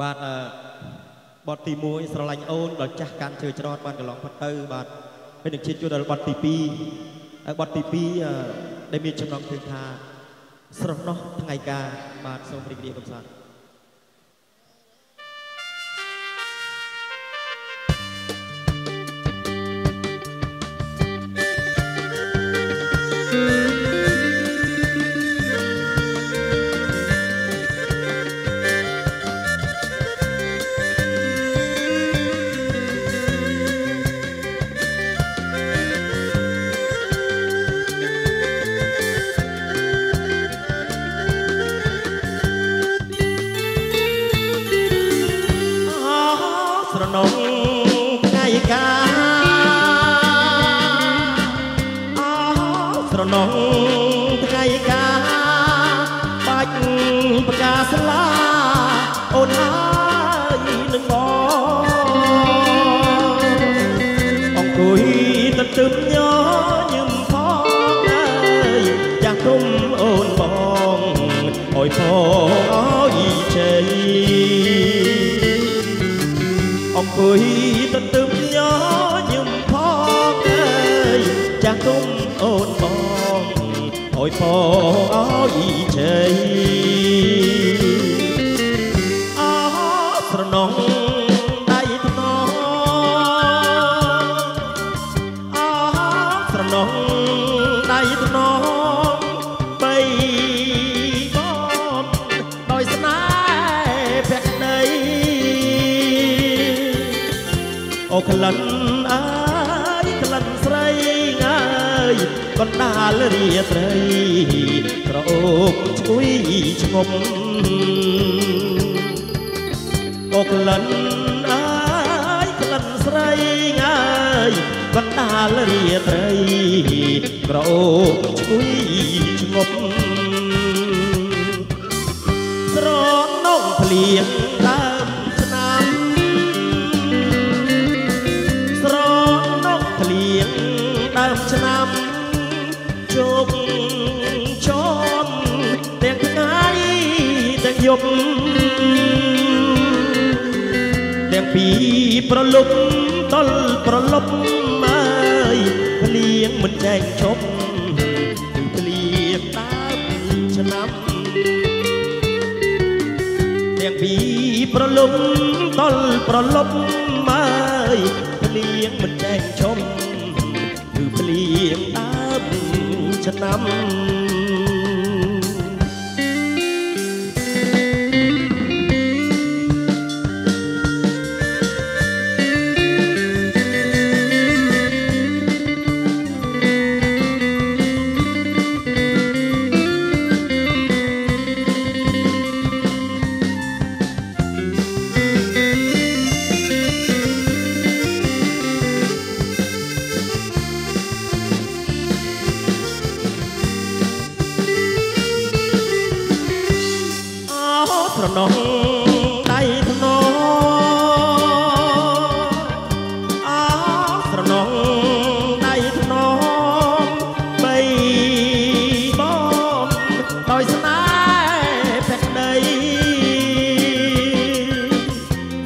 បាទអឺបទទី1ស្រឡាញ់អូនដល់ចាស់កាន់ជើច្រត់បានកន្លងផុតទៅបាទពេលនឹងជាតិជួនដល់បទទី2ហើយបទទី2អឺដែលមានចំណងជើងថាស្រស់នោះថ្ងៃការបាទសូមរីករាយកំសាន្ត ស្រណងថ្ងៃកាបាច់ប្រកាស្លាអូនហើយនឹងមកអង្គុយទន្ទឹមញញឹមផងអើយចាស់ទុំអូនបងអើយផងអើយជ័យអង្គុយទន្ទឹមញញឹមផងអើយចាស់ទុំ អូនបងអើយផងអើយជ័យអស្រណងដៃថ្នមអស្រណងដៃថ្នមបីបងដោយស្នេហ៍ភក្តីអូក្លិន យកណ្ដាលរាត្រីក្រអូបឈ្ងុយឈ្ងប់អូក្លិនអើយក្លិនស្រីអើយកណ្ដាលរាត្រីក្រអូបឈ្ងុយឈ្ងប់ស្រនងភ្លៀង យប់ទាំងពីប្រលប់តលប្រលប់អើយភ្លៀងមិនចែងឈប់គឺភ្លៀងដើមឆ្នាំទាំងពីប្រលប់តលប្រលប់មើយភ្លៀងមិនចែងឈប់គឺភ្លៀងដើមឆ្នាំ ស្រណងដៃថ្នមអោស្រណងដៃថ្នមបីបងដោយស្នេហ៍ភក្តី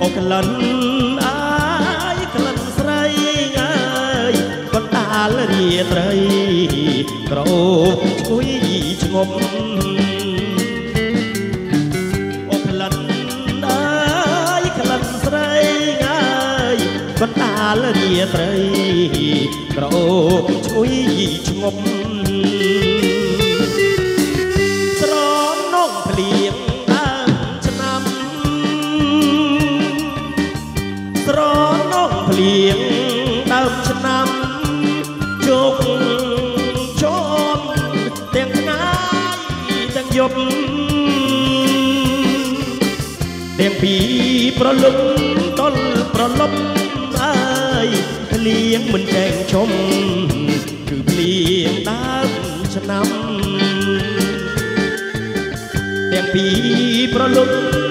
អូក្លិនអើយក្លិនស្រីអើយកណ្ដាលរាត្រីក្រអូបឈ្ងុយឈ្ងប់ យកណ្ដាលរាត្រីក្រអូបឈ្ងុយឈ្ងប់ស្រនងភ្លៀងដើមឆ្នាំស្រនងភ្លៀងដើមឆ្នាំជោគជនទាំងថ្ងៃទាំងយប់ទាំងពីប្រលប់តលប្រលប់អើយភ្លៀ ងមិនចែងឈុំគឺភ្លៀងដើមឆ្នាំទាំងពីប្រលប់